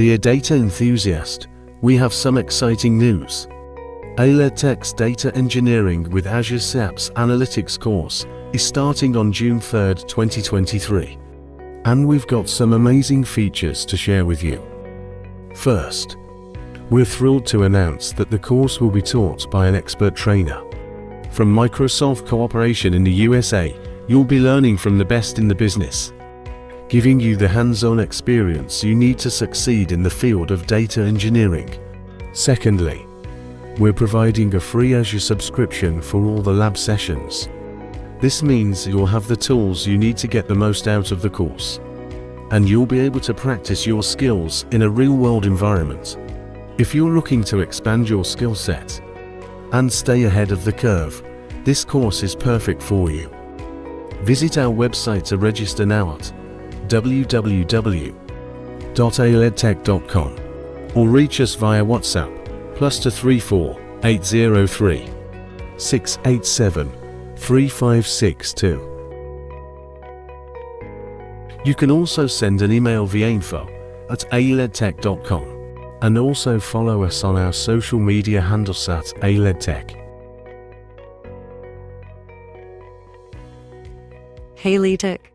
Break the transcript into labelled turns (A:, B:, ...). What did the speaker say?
A: Dear data enthusiast, we have some exciting news. Aileadtech's Data Engineering with Azure Synapse Analytics course is starting on June 3, 2023. And we've got some amazing features to share with you. First, we're thrilled to announce that the course will be taught by an expert trainer. From Microsoft Corporation in the USA, you'll be learning from the best in the business, giving you the hands-on experience you need to succeed in the field of data engineering. Secondly, we're providing a free Azure subscription for all the lab sessions. This means you'll have the tools you need to get the most out of the course. And you'll be able to practice your skills in a real-world environment. If you're looking to expand your skill set and stay ahead of the curve, this course is perfect for you. Visit our website to register now at www.aileadtech.com or reach us via WhatsApp plus to 34 803 687 3562. You can also send an email via info at aileadtech.com and also follow us on our social media handles at aileadtech.
B: Haley Tech.